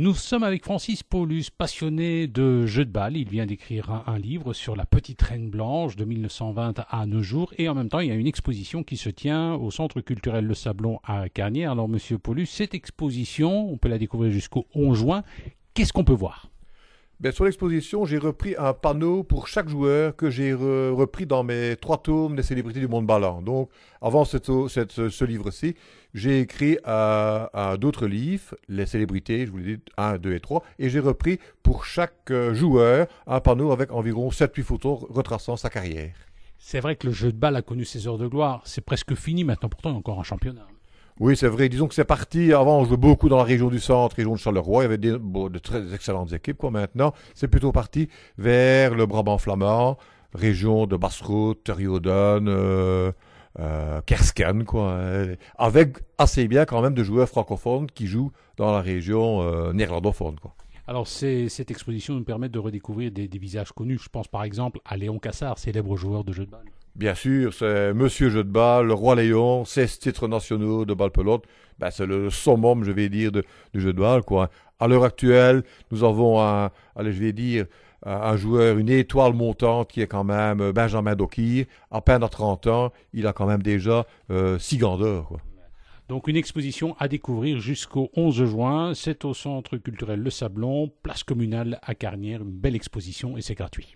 Nous sommes avec Francis Paulus, passionné de jeux de balle. Il vient d'écrire un, livre sur la petite reine blanche de 1920 à nos jours. Et en même temps, il y a une exposition qui se tient au Centre culturel Le Sablon à Carnier. Alors, monsieur Paulus, cette exposition, on peut la découvrir jusqu'au 11 juin. Qu'est-ce qu'on peut voir? Ben, sur l'exposition, j'ai repris un panneau pour chaque joueur que j'ai repris dans mes trois tomes des célébrités du monde ballant. Donc, avant ce livre-ci, j'ai écrit à, d'autres livres, les célébrités, je vous l'ai dit, 1, 2 et 3, et j'ai repris pour chaque euh, joueur un panneau avec environ 7-8 photos retraçant sa carrière. C'est vrai que le jeu de balle a connu ses heures de gloire. C'est presque fini maintenant, pourtant il y a encore un championnat. Oui, c'est vrai. Disons que c'est parti. Avant, on jouait beaucoup dans la région du centre, région de Charleroi. Il y avait des, de très excellentes équipes. Quoi. Maintenant, c'est plutôt parti vers le Brabant flamand, région de Basse-Route, euh, euh, Kersken, quoi. Euh, avec assez bien quand même de joueurs francophones qui jouent dans la région euh, néerlandophone, quoi. Alors, cette exposition nous permet de redécouvrir des, des, visages connus. Je pense par exemple à Léon Cassard, célèbre joueur de jeu de balle. Bien sûr, c'est Monsieur Jeu de balle, le Roi Léon, 16 titres nationaux de balle pelote. Ben, c'est le summum, je vais dire, du jeu de balle. À l'heure actuelle, nous avons un, allez, je vais dire, un joueur, une étoile montante qui est quand même Benjamin Doki. À peine à 30 ans, il a quand même déjà euh, six grandeurs. Quoi. Donc une exposition à découvrir jusqu'au 11 juin. C'est au Centre culturel Le Sablon, place communale à Carnière. Une belle exposition et c'est gratuit.